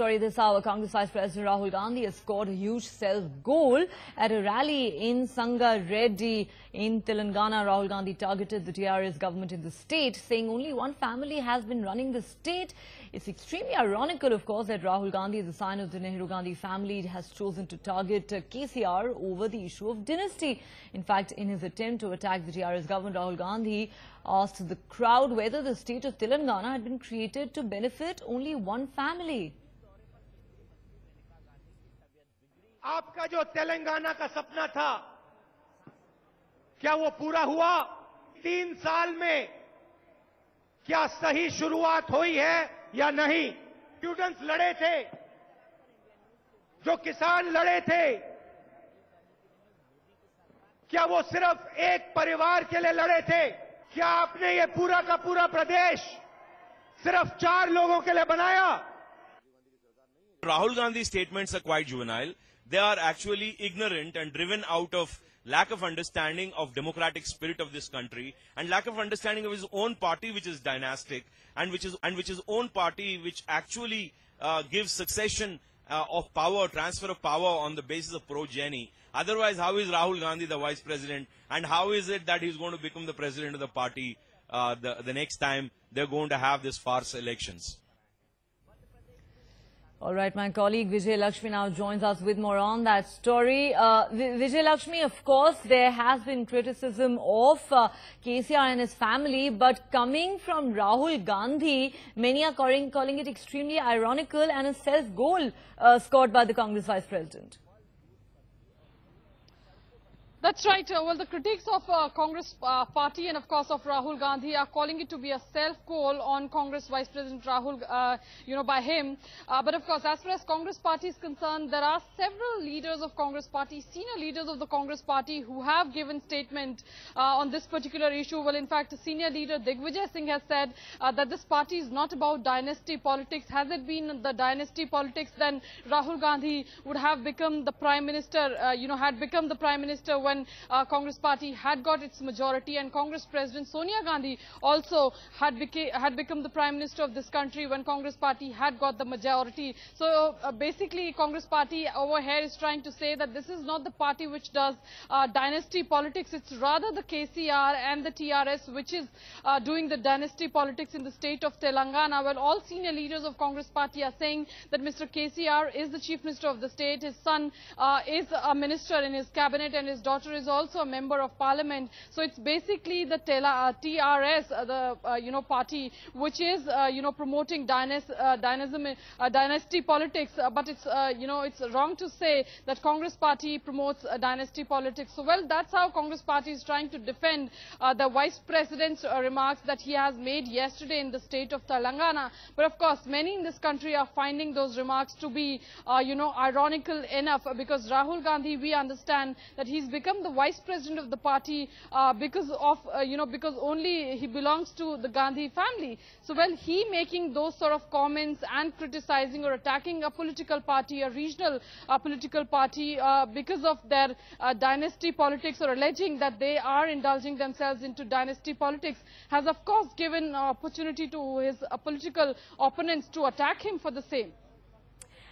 Sorry, this hour, Congress Vice President Rahul Gandhi has scored a huge self-goal at a rally in Sangareddy in Telangana. Rahul Gandhi targeted the TRS government in the state, saying only one family has been running the state. It's extremely ironical, of course, that Rahul Gandhi, the sign of the Nehru Gandhi family, has chosen to target KCR over the issue of dynasty. In fact, in his attempt to attack the TRS government, Rahul Gandhi asked the crowd whether the state of Telangana had been created to benefit only one family. आपका जो तेलंगाना का सपना था, क्या वो पूरा हुआ? तीन साल में क्या सही शुरुआत हुई है या नहीं? स्टूडेंट्स लड़े थे, जो किसान लड़े थे, क्या वो सिर्फ़ एक परिवार के लिए लड़े थे? क्या आपने ये पूरा का पूरा प्रदेश सिर्फ़ चार लोगों के लिए बनाया? Rahul Gandhi's statements are quite juvenile. They are actually ignorant and driven out of lack of understanding of democratic spirit of this country and lack of understanding of his own party which is dynastic and which is and which is own party which actually uh, gives succession uh, of power transfer of power on the basis of progeny otherwise how is rahul gandhi the vice president? And how is it that he's going to become the president of the party uh, the, the next time they're going to have this farce elections All right, my colleague Vijay Lakshmi now joins us with more on that story. Uh, Vijay Lakshmi, of course, there has been criticism of uh, KCR and his family, but coming from Rahul Gandhi, many are calling, calling it extremely ironical and a self-goal uh, scored by the Congress Vice President. That's right. Uh, well, the critics of uh, Congress uh, party and of course of Rahul Gandhi are calling it to be a self-goal on Congress Vice President Rahul, uh, you know, by him. Uh, but of course, as far as Congress party is concerned, there are several leaders of Congress party, senior leaders of the Congress party who have given statement uh, on this particular issue. Well, in fact, senior leader Digvijay Singh has said that this party is not about dynasty politics. Has it been the dynasty politics, then Rahul Gandhi would have become the prime minister, you know, had become the prime minister when uh, Congress party had got its majority and Congress President Sonia Gandhi also had, had become the prime minister of this country when Congress party had got the majority. So uh, basically Congress party over here is trying to say that this is not the party which does uh, dynasty politics. It's rather the KCR and the TRS which is uh, doing the dynasty politics in the state of Telangana. Well, all senior leaders of Congress party are saying that Mr. KCR is the chief minister of the state. His son uh, is a minister in his cabinet and his daughter is also a member of parliament. So it's basically the Tela, uh, TRS, uh, the uh, you know party, which is you know promoting dynas, dynasm, uh, dynasty politics. But it's you know it's wrong to say that Congress party promotes dynasty politics. So well, that's how Congress party is trying to defend the vice president's remarks that he has made yesterday in the state of Telangana. But of course, many in this country are finding those remarks to be uh, you know ironical enough because Rahul Gandhi, we understand that he's become the vice president of the party uh, because of, uh, you know, because only he belongs to the Gandhi family. So, well, he making those sort of comments and criticizing or attacking a political party, a regional uh, political party, because of their dynasty politics or alleging that they are indulging themselves into dynasty politics, has of course given opportunity to his political opponents to attack him for the same.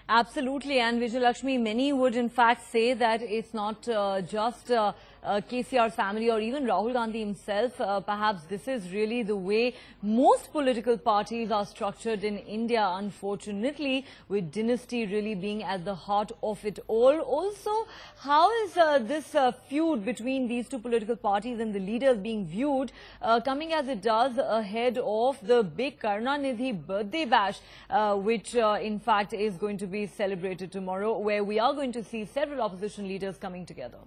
Absolutely, and Vijay Lakshmi, many would in fact say that it's not uh, just uh, uh, KCR's family or even Rahul Gandhi himself. Uh, perhaps this is really the way most political parties are structured in India, unfortunately, with dynasty really being at the heart of it all. Also, how is uh, this uh, feud between these two political parties and the leaders being viewed, uh, coming as it does ahead of the big Karunanidhi birthday bash, uh, which uh, in fact is going to be celebrated tomorrow, where we are going to see several opposition leaders coming together.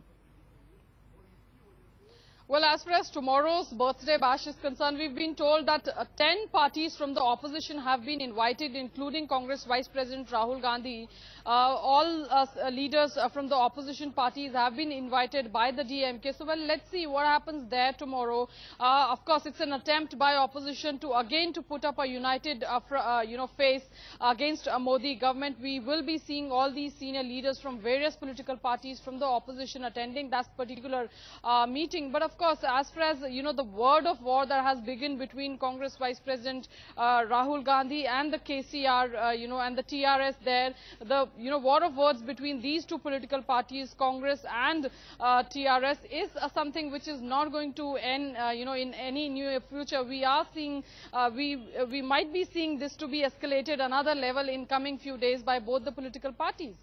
Well, as far as tomorrow's birthday bash is concerned, we've been told that uh, 10 parties from the opposition have been invited, including Congress Vice President Rahul Gandhi. Uh, all uh, leaders uh, from the opposition parties have been invited by the DMK. So, well, let's see what happens there tomorrow. Uh, of course, it's an attempt by opposition to again to put up a united, uh, uh, you know, face against a Modi government. We will be seeing all these senior leaders from various political parties from the opposition attending that particular uh, meeting. But of course, as far as, you know, the word of war that has begun between Congress Vice President uh, Rahul Gandhi and the KCR, uh, you know, and the TRS there, the, you know, war of words between these two political parties, Congress and uh, TRS, is uh, something which is not going to end, uh, you know, in any near future. We are seeing, uh, we, we might be seeing this to be escalated another level in coming few days by both the political parties.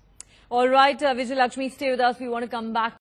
All right, uh, Vijay Lakshmi, stay with us. We want to come back